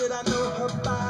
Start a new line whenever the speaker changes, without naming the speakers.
Did I know her by.